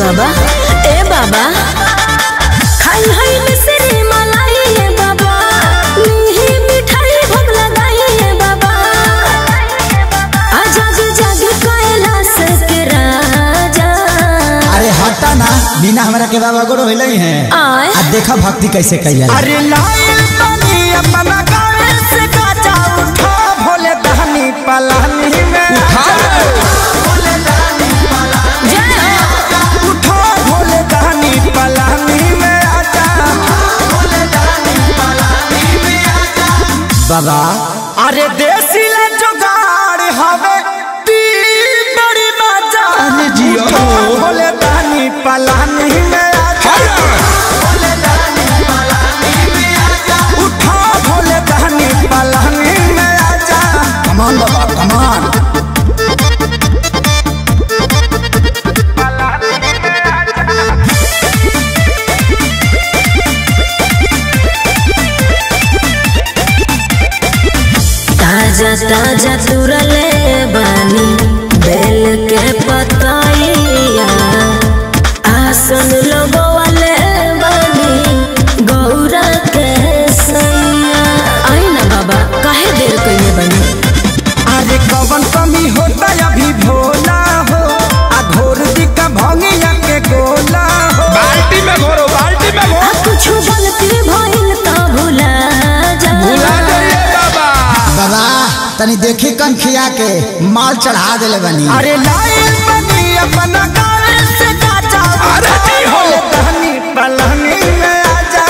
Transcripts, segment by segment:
बाबा ए बाबा। हाय हाय मिसरी मलाई ए बाबा। मिठाई भोग लगाई ए बाबा। आ जग जग कैलाश के राजा। अरे हटा ना बिना हमरा के बाबा गोड़ होइलई है। आ देखा भक्ति कैसे कैला अरे लाल अपना बाबा अरे देसी ले जुगाड़ हवे ती बड़ी मज़ा जियो। भोले दहनी पलानी में ताज़ा तुरले बानी। बेल के पतैया तनी देखी कन खिया के माल चढ़ा देले बनी। अरे लाइल बनी अपना गावे से गाजा अरे जी हो। भोले दहनी पलानी में आजा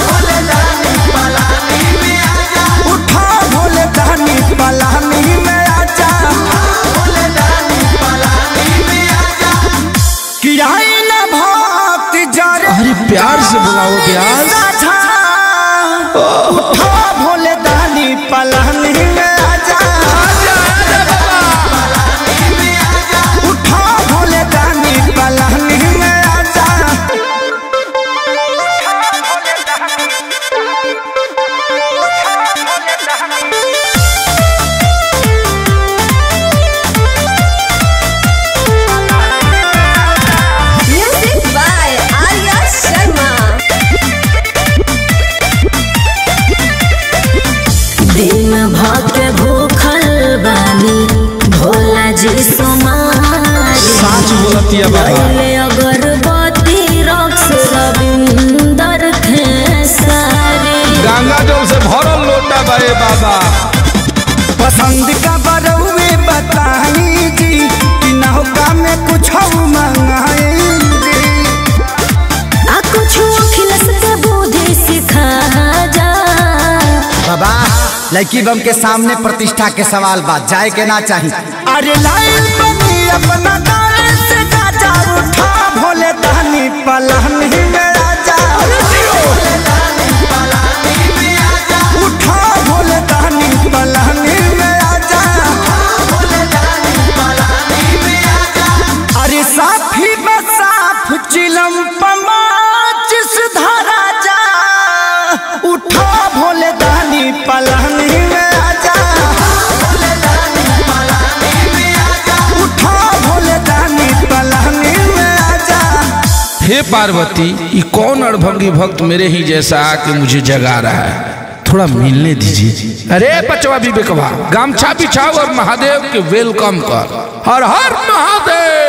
भोले दहनी पलानी में आजा उठा भोले दहनी पलानी में आजा। भोले दहनी पलानी में आजा किराई ना भक्ति जरे। अरे प्यार से बुलाओ प्यार। उठा भोले पलानी में भके भूखल बानी भोला जी सुमारी। साच बोलती है बाबा अगरबत्ती रक्स रविंदर खेसारी। गंगा जल से भरल लोटा बाए बाबा। पसंद का लड़की बम के सामने प्रतिष्ठा के सवाल बात जाए के ना चाहिए अरे लाइन अपना से उठा, भोले पलहन ही में उठा, भोले दहनी पलानी में आजा। हे पार्वती, ये कौन अड़भंगी भक्त मेरे ही जैसा आके मुझे जगा रहा है? थोड़ा मिलने दीजिए। अरे बचवा विवेकवा गामछा बिछाओ और महादेव के वेलकम कर। हर हर महादेव!